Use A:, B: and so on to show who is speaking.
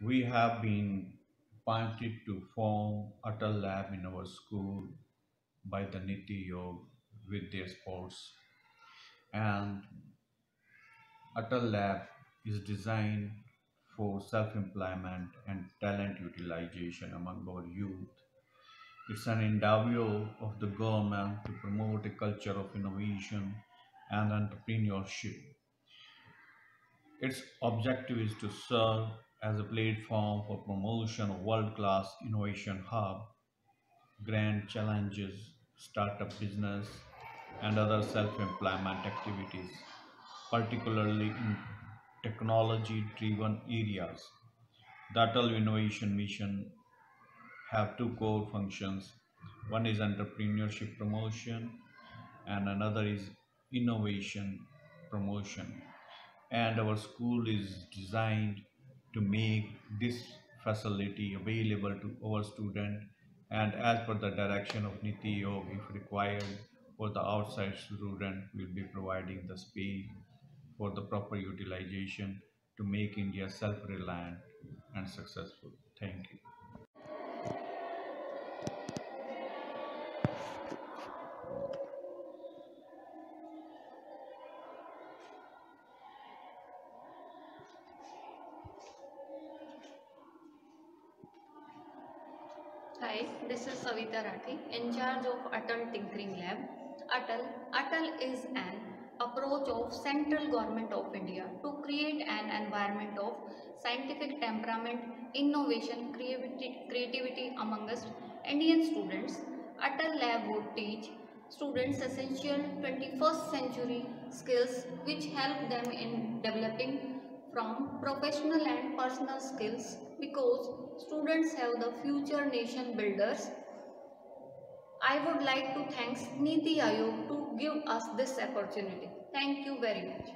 A: We have been appointed to form Atal Lab in our school by the Niti Aayog with their sports. And Atal Lab is designed for self-employment and talent utilization among our youth. It's an endeavor of the government to promote a culture of innovation and entrepreneurship. Its objective is to serve as a platform for promotion of world-class innovation hub, grand challenges, startup business, and other self-employment activities, particularly in technology-driven areas. The Atal Innovation Mission have two core functions. One is entrepreneurship promotion and another is innovation promotion. And our school is designed to make this facility available to our student and as per the direction of Niti Aayog, if required for the outside student, will be providing the space for the proper utilization to make India self-reliant and successful. Thank you.
B: Hi, this is Savita Rathi, in charge of Atal Tinkering Lab. Atal, Atal is an approach of central government of India to create an environment of scientific temperament, innovation, creativity, creativity amongst Indian students. Atal Lab would teach students essential 21st century skills which help them in developing from professional and personal skills because students have the future nation builders. I would like to thank Niti Aayog to give us this opportunity. Thank you very much.